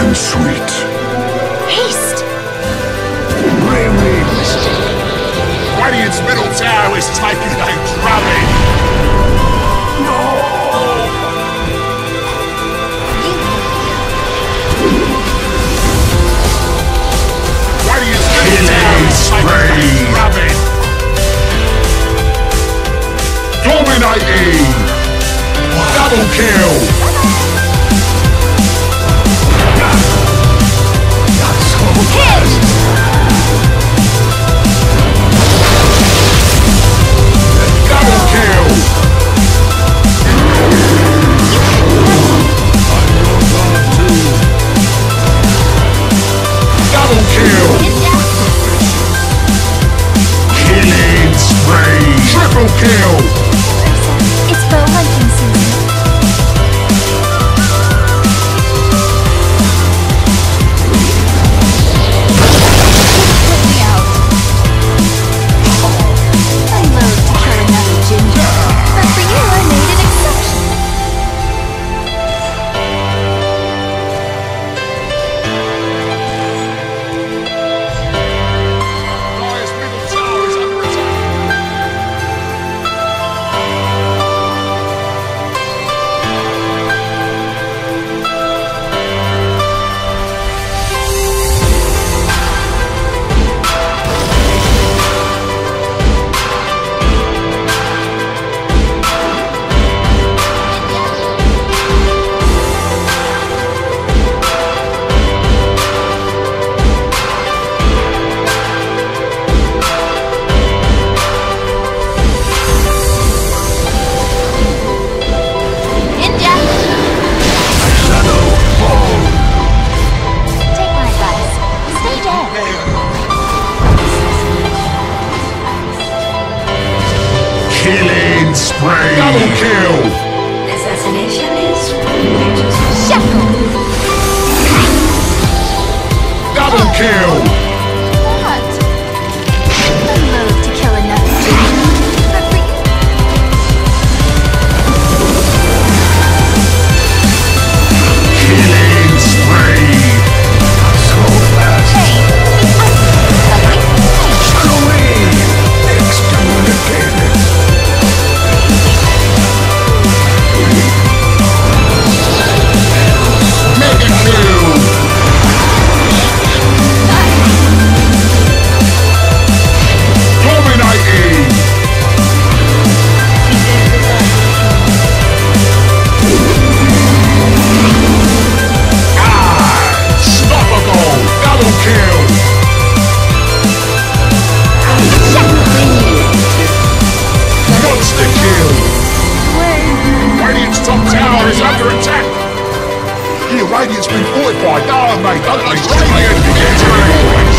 and sweet. Haste! Realistic. Radiant's middle tower is taking a drubbing! Radiant's middle tower is taking a drubbing! Dominating! Double kill! It's bow hunting Killing spree! Double kill! Assassination is Shackle! Double kill! Yeah, Radiant's been fortified. Oh, mate, they? Radiant victory!